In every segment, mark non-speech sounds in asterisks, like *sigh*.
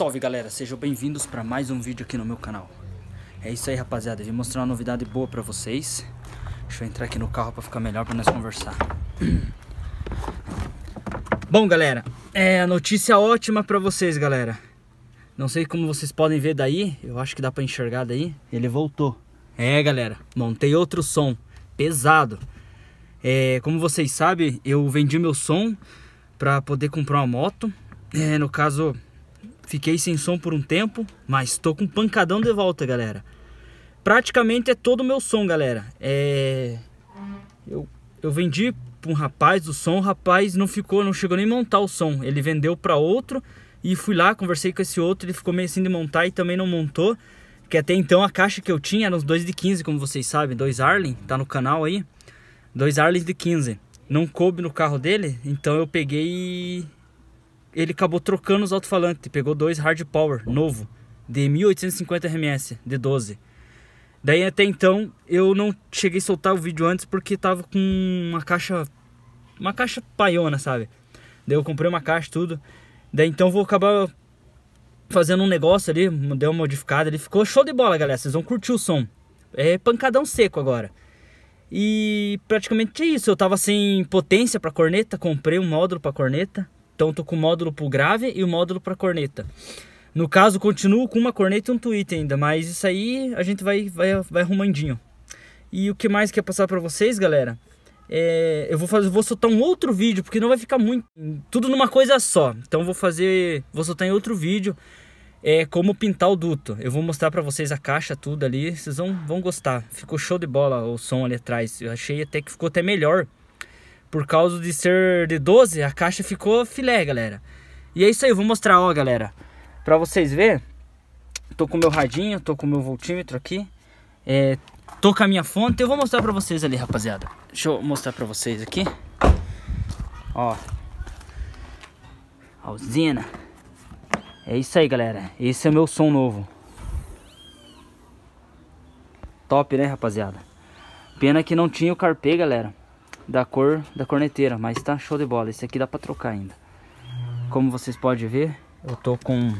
Salve galera, sejam bem-vindos para mais um vídeo aqui no meu canal. É isso aí rapaziada, vim mostrar uma novidade boa para vocês. Deixa eu entrar aqui no carro para ficar melhor para nós conversar. *clears throat* Bom galera, é notícia ótima para vocês galera. Não sei como vocês podem ver daí, eu acho que dá para enxergar daí. Ele voltou. É galera, montei outro som, pesado. É, Como vocês sabem, eu vendi meu som para poder comprar uma moto. É, no caso, fiquei sem som por um tempo, mas tô com um pancadão de volta, galera. Praticamente é todo o meu som, galera. É... Eu, eu vendi para um rapaz o som, o rapaz não ficou, não chegou nem montar o som. Ele vendeu para outro e fui lá, conversei com esse outro, ele ficou meio assim de montar e também não montou. Que até então a caixa que eu tinha era uns 2 de 15, como vocês sabem, dois Arlen, tá no canal aí. Dois Arlen de 15. Não coube no carro dele, então eu peguei ele acabou trocando os alto-falantes, pegou dois hard power novo de 1850 RMS de 12. Daí até então eu não cheguei a soltar o vídeo antes porque tava com uma caixa uma caixa paiona, sabe? Daí eu comprei uma caixa tudo. Daí então vou acabar fazendo um negócio ali, deu uma modificada, ele ficou show de bola, galera. Vocês vão curtir o som. É pancadão seco agora. E praticamente é isso. Eu tava sem potência para corneta, comprei um módulo para corneta. Então tô com o módulo pro grave e o módulo para corneta. No caso, continuo com uma corneta e um tweet ainda, mas isso aí a gente vai, vai, vai arrumandinho. E o que mais quer passar para vocês, galera? É, eu vou fazer, vou soltar um outro vídeo, porque não vai ficar muito, tudo numa coisa só. Então vou fazer, vou soltar em outro vídeo, é como pintar o duto. Eu vou mostrar para vocês a caixa, tudo ali, vocês vão, vão gostar. Ficou show de bola o som ali atrás. Eu achei até que ficou até melhor por causa de ser de 12, a caixa ficou filé, galera. E é isso aí, eu vou mostrar, ó, galera. Pra vocês verem, tô com meu radinho, tô com meu voltímetro aqui. É, tô com a minha fonte, eu vou mostrar pra vocês ali, rapaziada. Deixa eu mostrar pra vocês aqui. Ó. A usina. É isso aí, galera. Esse é o meu som novo. Top, né, rapaziada? Pena que não tinha o carpê, galera da cor da corneteira, mas tá show de bola. Esse aqui dá pra trocar ainda. Como vocês podem ver, eu tô com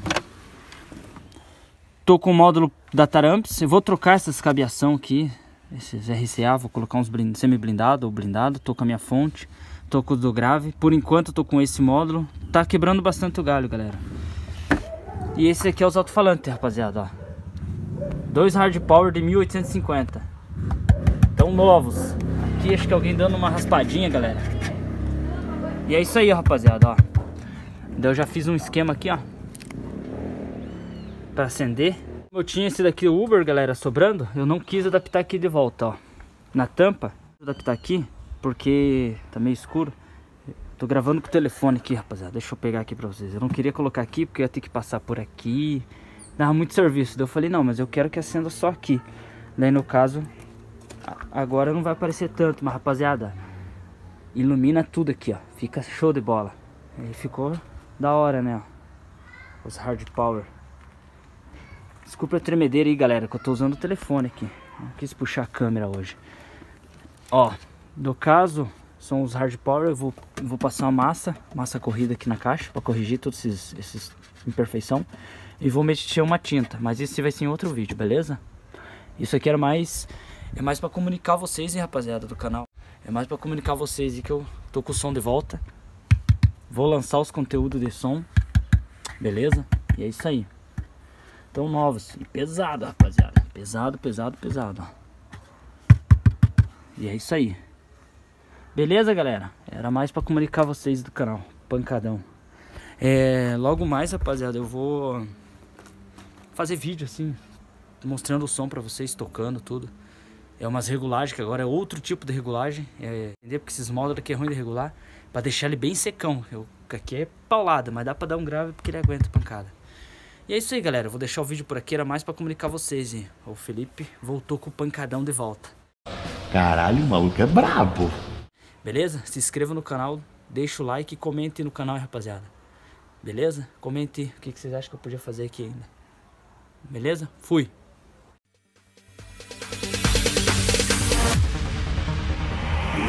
tô com o módulo da Taramps. Eu vou trocar essas cabeação aqui, esses RCA, vou colocar uns blind, semi blindado ou blindado. Tô com a minha fonte, tô com o do grave. Por enquanto tô com esse módulo. Tá quebrando bastante o galho, galera. E esse aqui é os alto-falantes, rapaziada, ó. Dois hard power de 1850. Tão novos aqui, acho que alguém dando uma raspadinha, galera. E é isso aí, rapaziada, ó. Eu já fiz um esquema aqui, ó. Pra acender. Eu tinha esse daqui, o Uber, galera, sobrando. Eu não quis adaptar aqui de volta, ó. Na tampa. Vou adaptar aqui, porque tá meio escuro. Tô gravando com o telefone aqui, rapaziada. Deixa eu pegar aqui pra vocês. Eu não queria colocar aqui, porque ia ter que passar por aqui. Dava muito serviço. Daí eu falei, não, mas eu quero que acenda só aqui. Daí no caso, Agora não vai aparecer tanto, mas rapaziada, ilumina tudo aqui, ó. Fica show de bola. Aí ficou da hora, né? Os hard power. Desculpa a tremedeira aí, galera, que eu tô usando o telefone aqui. Não quis puxar a câmera hoje. Ó, no caso, são os hard power. Eu vou, vou passar uma massa, massa corrida aqui na caixa, para corrigir todos esses, esses imperfeição. E vou mexer uma tinta, mas esse vai ser em outro vídeo, beleza? Isso aqui era mais é mais para comunicar vocês, hein, rapaziada do canal. É mais para comunicar vocês e que eu tô com o som de volta. Vou lançar os conteúdos de som. Beleza? E é isso aí. Tão novos e pesado, rapaziada. Pesado, pesado, pesado. E é isso aí. Beleza, galera? Era mais para comunicar vocês do canal. Pancadão. É, logo mais, rapaziada, eu vou fazer vídeo assim, mostrando o som para vocês, tocando tudo. É umas regulagens, que agora é outro tipo de regulagem. É, entendeu? Porque esses módulos aqui é ruim de regular. Pra deixar ele bem secão. Eu, aqui é paulada, mas dá pra dar um grave porque ele aguenta pancada. E é isso aí, galera. Eu vou deixar o vídeo por aqui. Era mais pra comunicar vocês, hein? O Felipe voltou com o pancadão de volta. Caralho, o maluco é brabo. Beleza? Se inscreva no canal, deixa o like e comente no canal, rapaziada. Beleza? Comente o que vocês acham que eu podia fazer aqui ainda. Beleza? Fui!